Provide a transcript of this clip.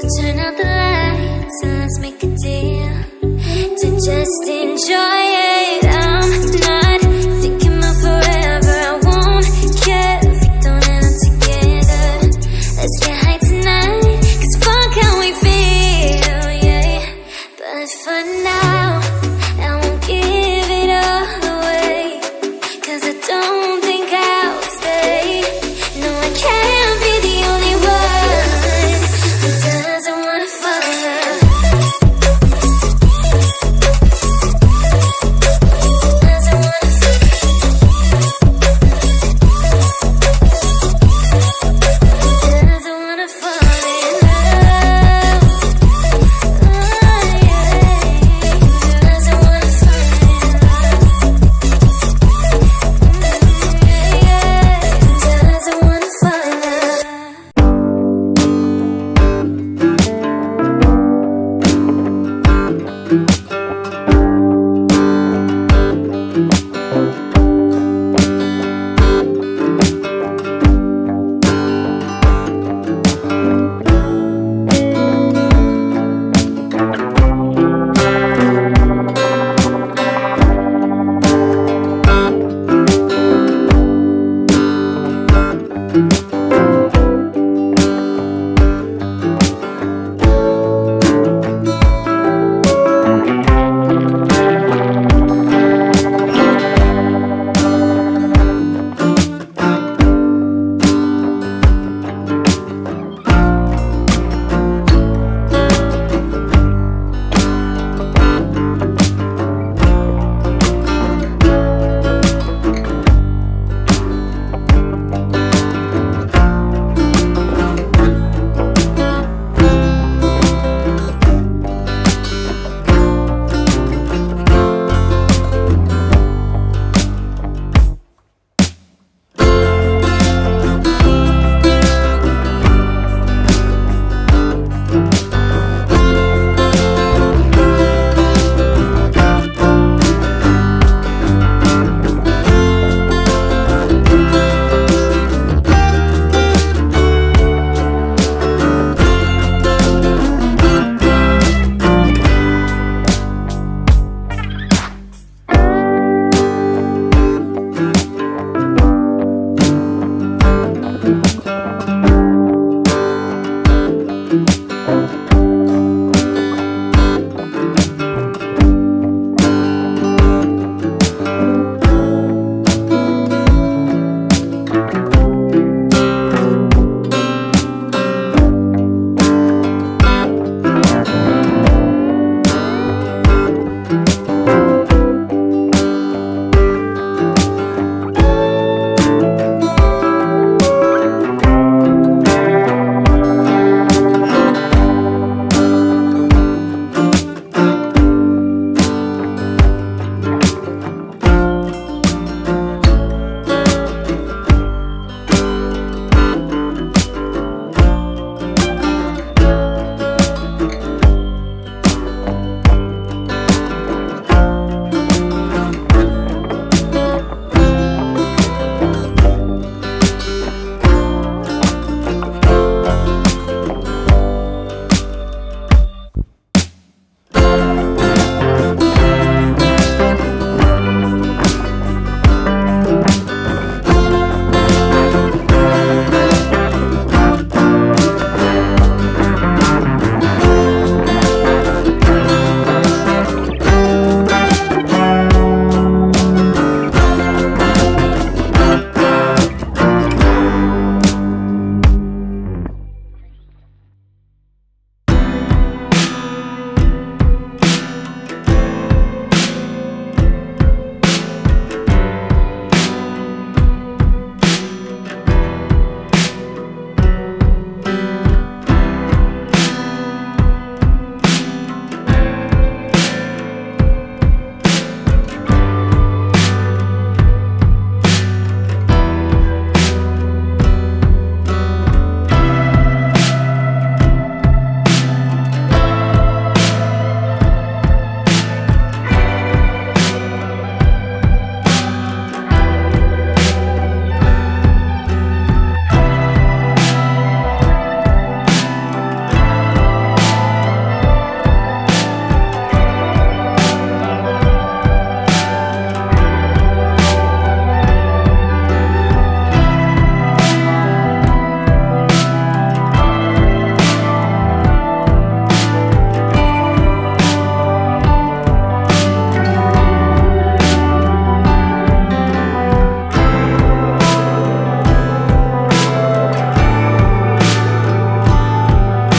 So turn out the lights and let's make a deal to just enjoy